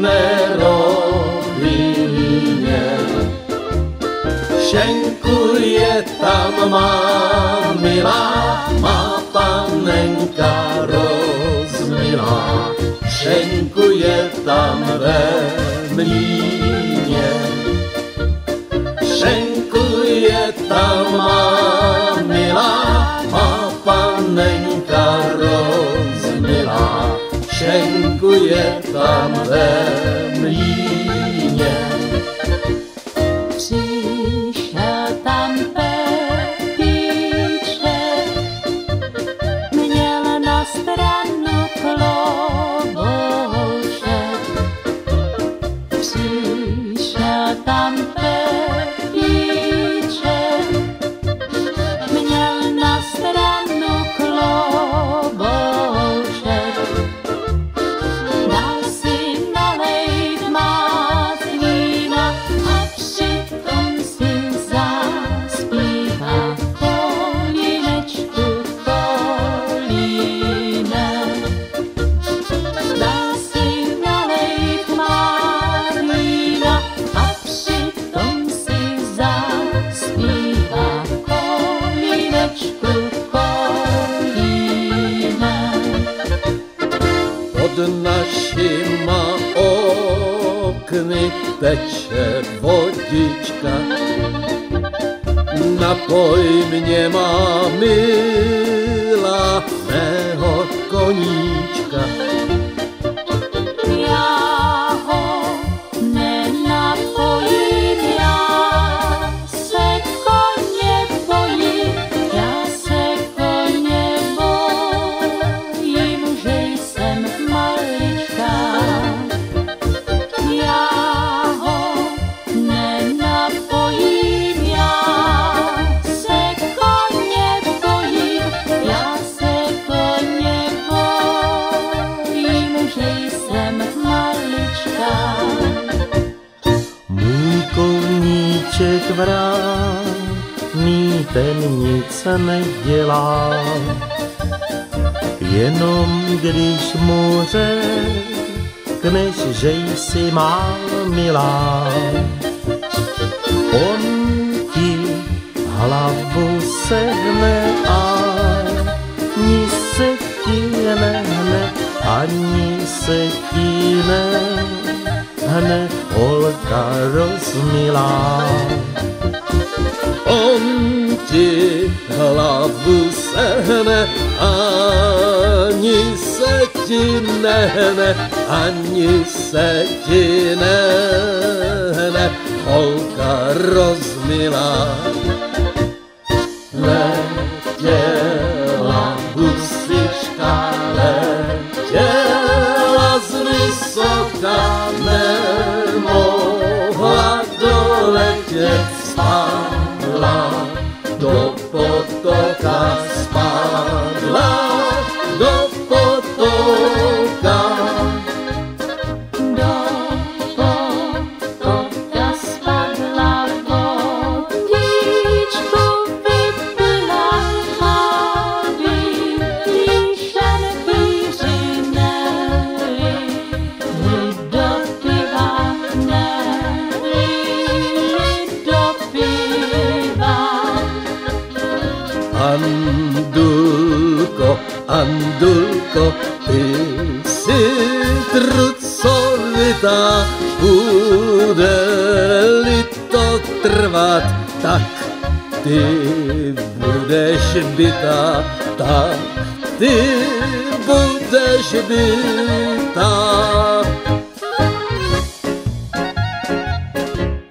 nerovině. Šenkuje tam má milá, má panenka rozmilá. Šenkuje tam ve mlíně. Šenkuje tam má Šenkuje tam ve mlíně. Okny teče vodička. Napoj mě má milá mého koníčka. Koníček vrání, ten nic nedělá. Jenom když mu řekneš, že jsi má milá, on ti hlavu sehne a ani se ti nehne, ani se ti nehne, holka rozmilá. Hlavu sehne, ani se ti nehne, ani se ti nehne, holka rozmilá. Andulko, Andulko, ty jsi trucovitá, bude-li to trvat, tak ty budeš bytá, tak ty budeš bytá.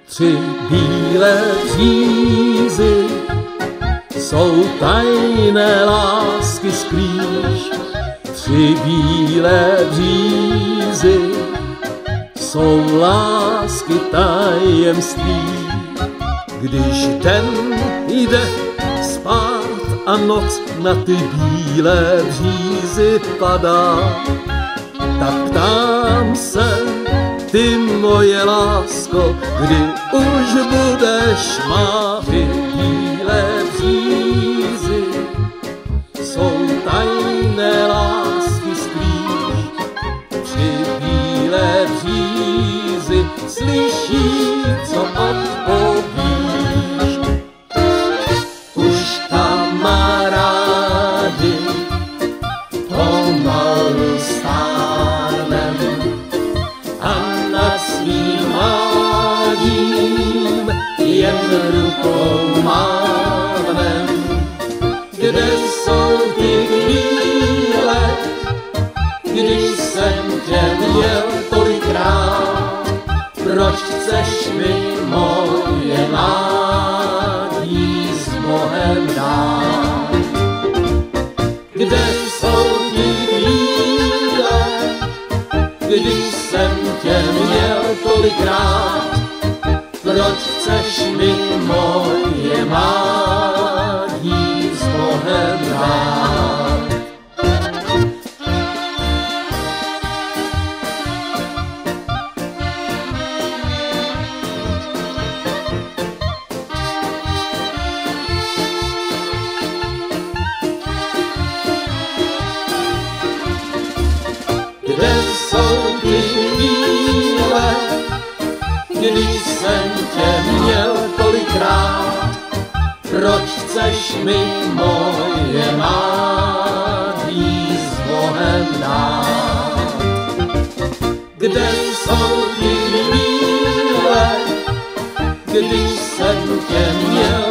Tři bílé přízy jsou tajné lásky sklíš, tři bílé břízy jsou lásky tajemství. Když den jde spát a noc na ty bílé břízy padá, tak tam se ty moje lásko, kdy už budeš má ty poligrama proč chceš mi moje mládí s Bohem dát? Kde jsou ty míle, když jsem tě měl?